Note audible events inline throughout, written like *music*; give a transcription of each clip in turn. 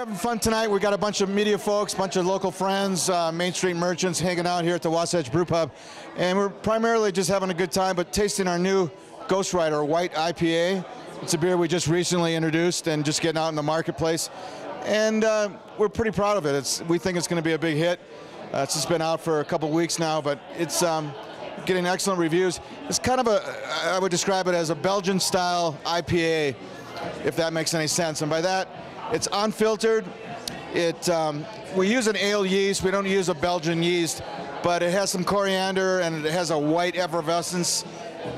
having fun tonight. We got a bunch of media folks, a bunch of local friends, uh, Main Street merchants hanging out here at the Wasatch Brew Pub, and we're primarily just having a good time, but tasting our new Ghost Rider White IPA. It's a beer we just recently introduced and just getting out in the marketplace, and uh, we're pretty proud of it. It's we think it's going to be a big hit. Uh, it's just been out for a couple weeks now, but it's um, getting excellent reviews. It's kind of a I would describe it as a Belgian-style IPA, if that makes any sense, and by that it's unfiltered. It um, we use an ale yeast. We don't use a Belgian yeast, but it has some coriander and it has a white effervescence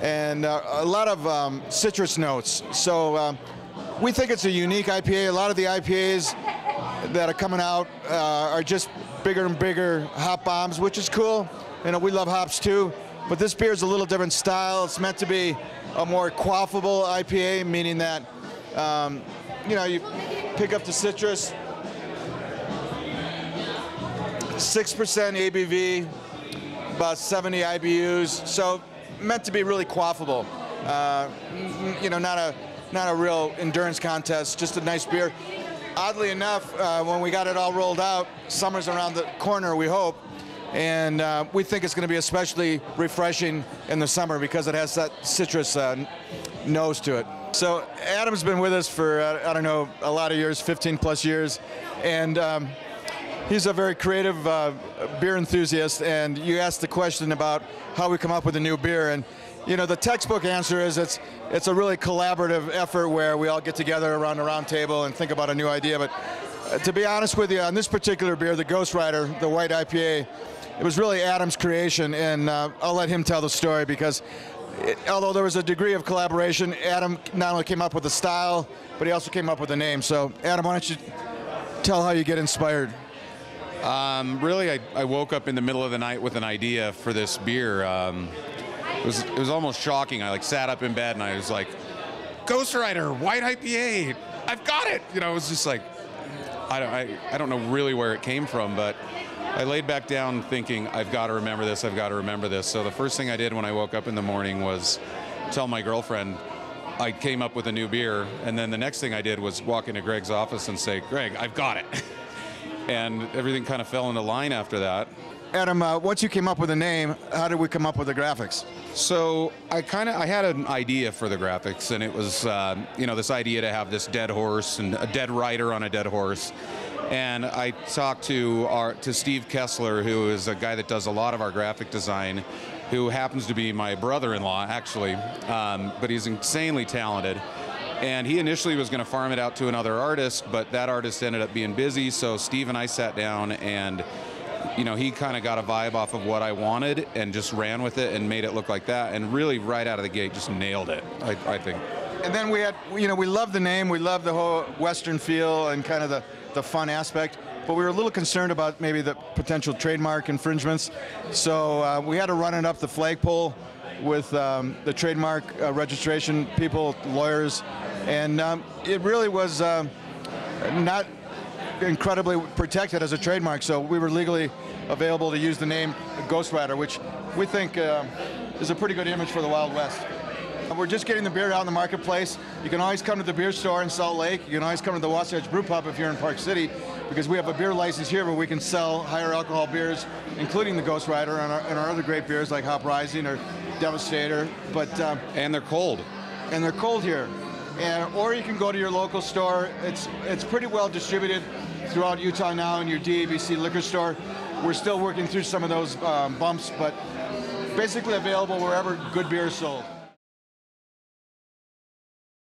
and uh, a lot of um, citrus notes. So um, we think it's a unique IPA. A lot of the IPAs that are coming out uh, are just bigger and bigger hop bombs, which is cool. You know, we love hops too. But this beer is a little different style. It's meant to be a more quaffable IPA, meaning that um, you know you pick up the citrus. 6% ABV, about 70 IBUs. So meant to be really quaffable. Uh, you know, not a not a real endurance contest, just a nice beer. Oddly enough, uh, when we got it all rolled out, summer's around the corner, we hope, and uh, we think it's going to be especially refreshing in the summer because it has that citrus uh, nose to it. So Adam's been with us for uh, I don't know a lot of years, 15 plus years, and um, he's a very creative uh, beer enthusiast. And you asked the question about how we come up with a new beer, and you know the textbook answer is it's it's a really collaborative effort where we all get together around a round table and think about a new idea. But uh, to be honest with you, on this particular beer, the Ghost Rider, the white IPA, it was really Adam's creation, and uh, I'll let him tell the story because it, although there was a degree of collaboration, Adam not only came up with the style, but he also came up with the name. So, Adam, why don't you tell how you get inspired? Um, really, I, I, woke up in the middle of the night with an idea for this beer. Um, it was it was almost shocking. I like sat up in bed and I was like, Ghost Rider, White IPA, I've got it. You know, it was just like, I don't I, I don't know really where it came from, but I laid back down thinking, I've got to remember this, I've got to remember this. So the first thing I did when I woke up in the morning was tell my girlfriend I came up with a new beer. And then the next thing I did was walk into Greg's office and say, Greg, I've got it. *laughs* and everything kind of fell into line after that. Adam, uh, once you came up with a name, how did we come up with the graphics? So I kind of I had an idea for the graphics, and it was uh, you know this idea to have this dead horse and a dead rider on a dead horse, and I talked to our to Steve Kessler, who is a guy that does a lot of our graphic design, who happens to be my brother-in-law actually, um, but he's insanely talented. And he initially was going to farm it out to another artist, but that artist ended up being busy. So Steve and I sat down and you know, he kind of got a vibe off of what I wanted and just ran with it and made it look like that. And really, right out of the gate, just nailed it, I, I think. And then we had, you know, we love the name, we love the whole Western feel and kind of the the fun aspect. But we were a little concerned about maybe the potential trademark infringements. So uh, we had to run it up the flagpole with um, the trademark uh, registration people, lawyers, and um, it really was uh, not incredibly protected as a trademark. So we were legally available to use the name Ghost Rider, which we think uh, is a pretty good image for the Wild West. We're just getting the beer out in the marketplace. You can always come to the beer store in Salt Lake. You can always come to the Wasatch Brew Pub if you're in Park City, because we have a beer license here where we can sell higher alcohol beers, including the Ghost Rider and our, and our other great beers like Hop Rising or Devastator. But um, and they're cold. And they're cold here. And, or you can go to your local store. It's it's pretty well distributed throughout Utah now in your DABC liquor store. We're still working through some of those um, bumps, but basically available wherever good beer is sold.